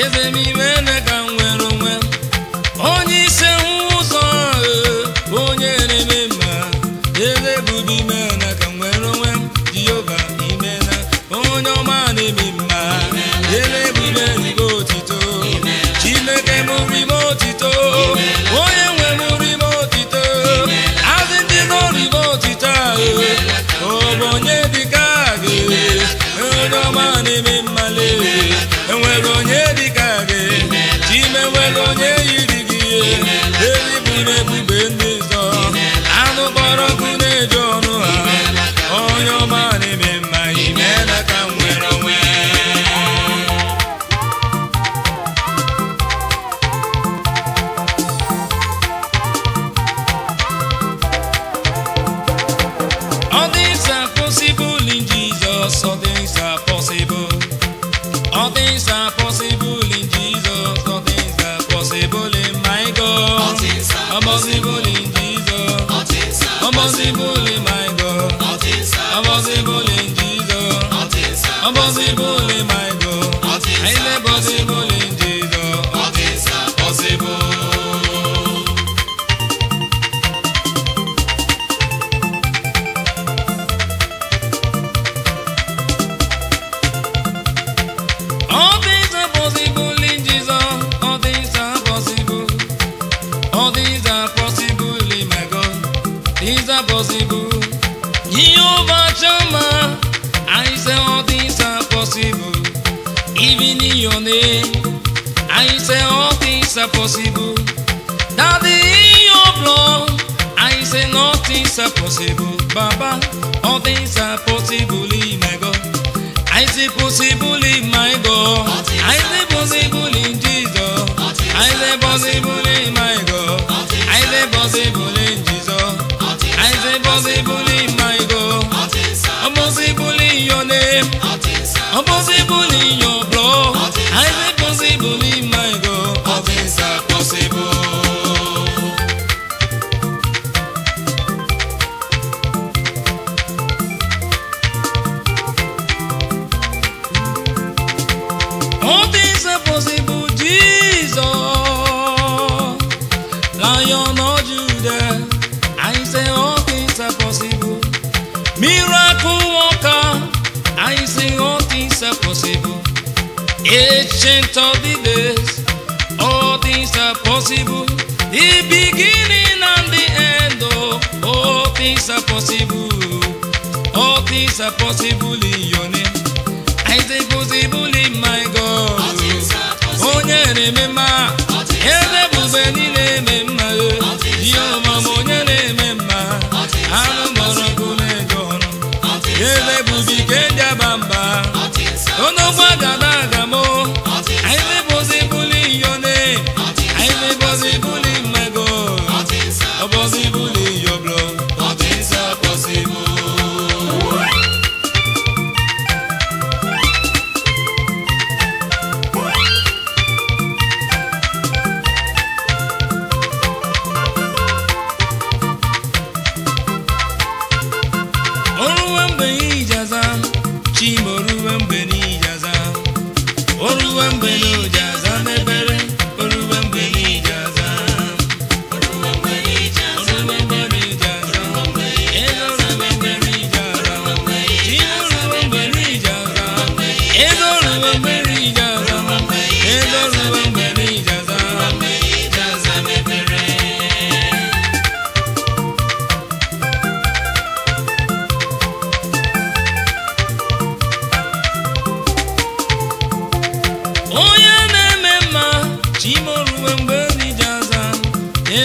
eze m iwe c'est é possible. Daddy, you blow. I say nothing is é possible. Baba, all things are possible in my God. I say possible in my God. I say possible in Jesus. I say possible in my God. I say possible in Jesus. I say possible in my God. I'm possible in your name. I'm possible in your blood. possible. Ancient of the days, all things are possible. The beginning and the end, oh, all things are possible. All things are possible in your name. I say possible in my God. Onye na-eme mma, ebe bube niile eme mma, ihe ọmụma onye na-eme mma, anụ mọrọ ọkụ na-ego ọnụ, ebe bube ike ndị aba mba. Don't know what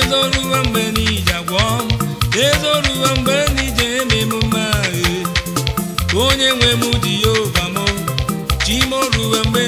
ezoruwe mgbe n'ije gwọ ezoruwe mgbe n'ije ememe mma onye nwe m ji ya ụba m chimoruwe mgbe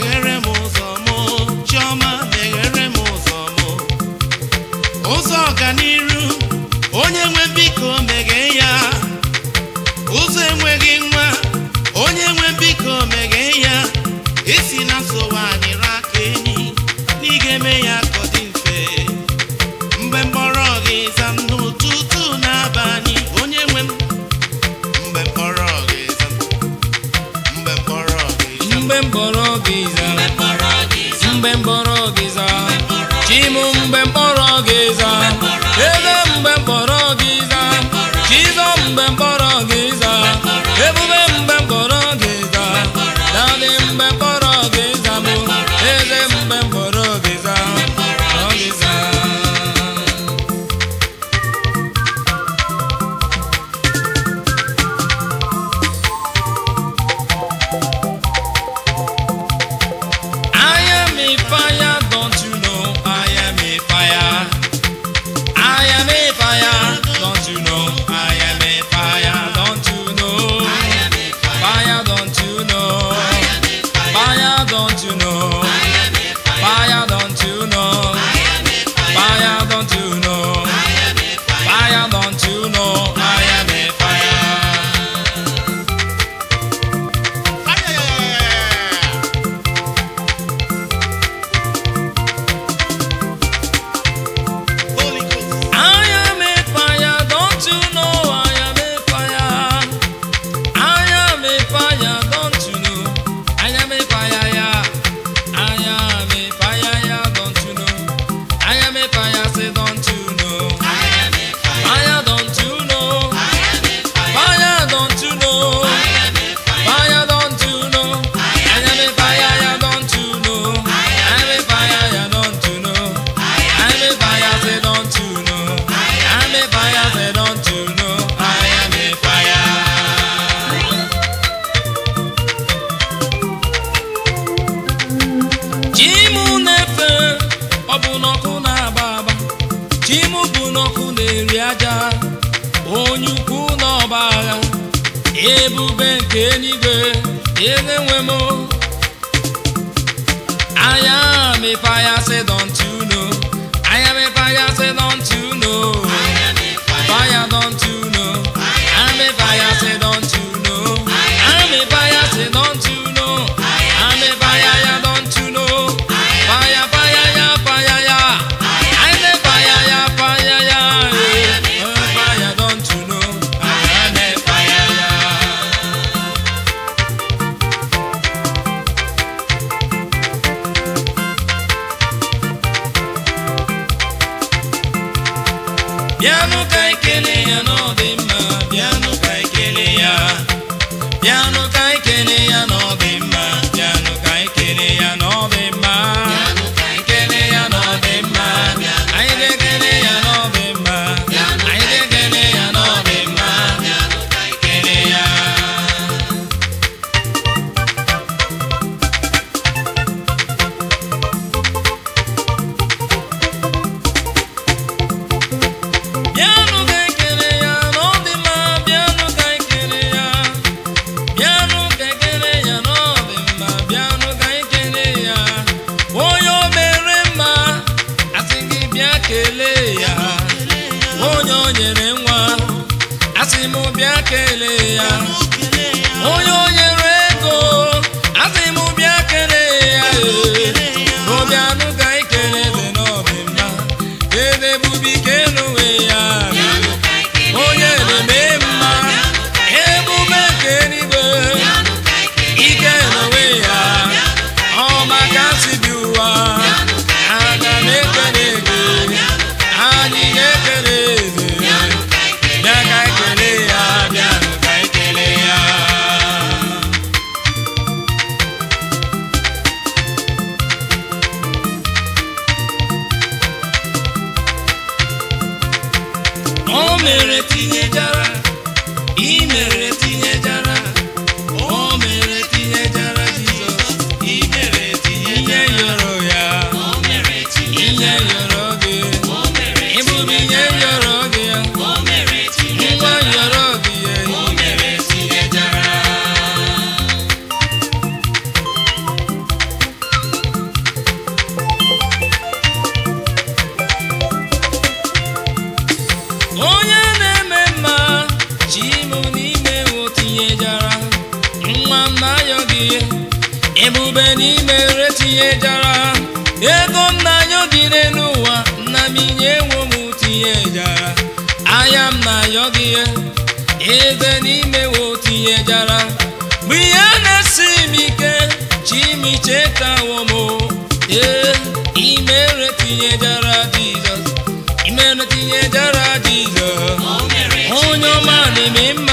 meghere m ụzọ mụ chioma meghere m ụzọ mụ ụzọ ọganiru me ọ bụ n'ọkụ na-aba aba chim bụ n'ọkụ na-eri aja onye ukwu na agha ebube nke eluigwe enenwe m anya mepe ya sidon onye na-eme mma ji ime n'ime wotinyejara nwa Mma na gị ebube n'ime re tinyejara ego m na-ayọ n'ụwa nna m inye nwo m tinyejara anya m na-ayọ gị eze n'ime jara. bụ ihe na-esi m ike ji m cheta m me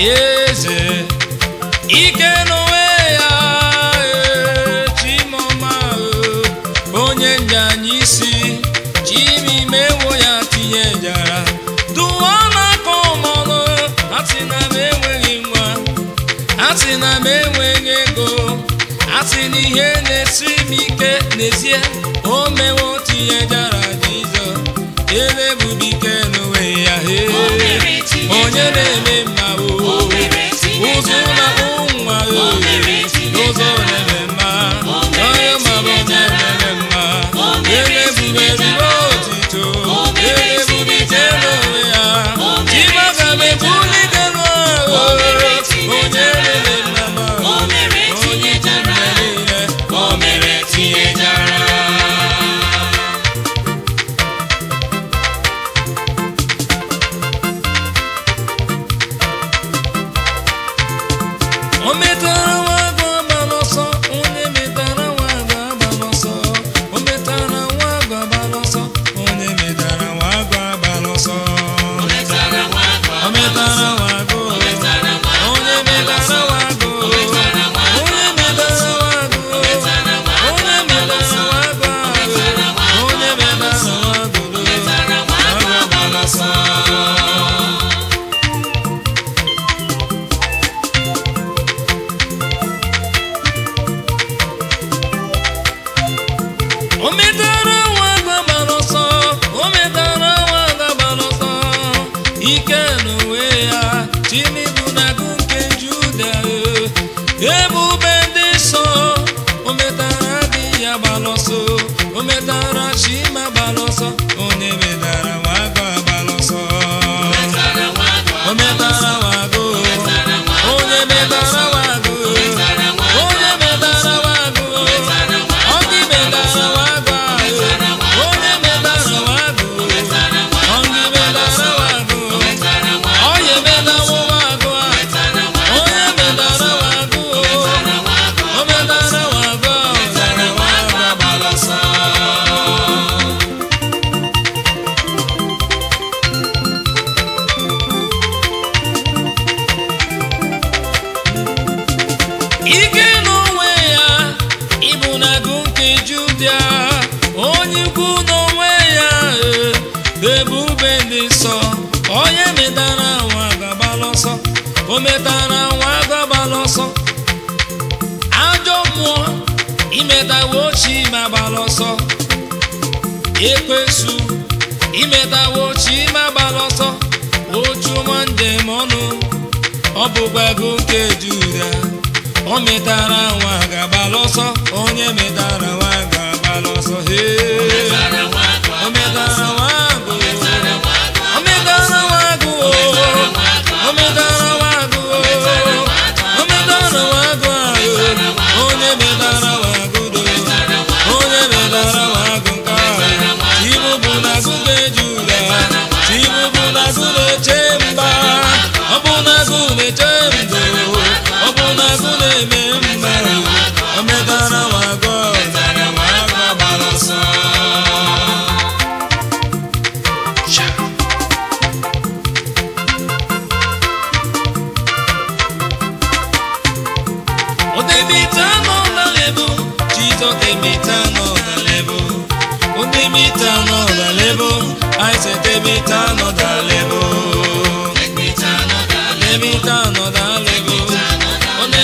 eze ike n'onwe ya chimoma onye njanye isi mewo ya tinye njara dụwa n'aka ọmọnụ asị na m enweghị nwa asị na m enweghị ego asị na ihe na-esi m ike n'ezie o mewo tinye jara ya gbalọsọ o metara chi ma gbalọsọ onye medara ime agbala ọsọ ekwesu imetawo chi ime agbala ụmụ njem ọnụ ọ bụkwa ego nke juda o metara nwa ga ọsọ onye metara nwa ga e ọsọ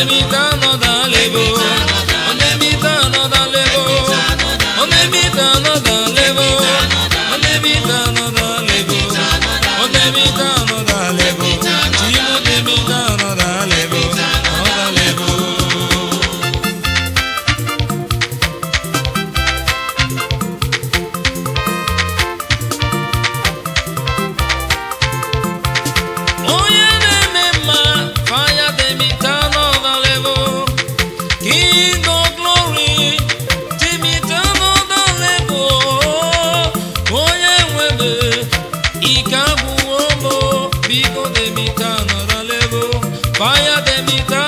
Anita. ọdẹ mi tán.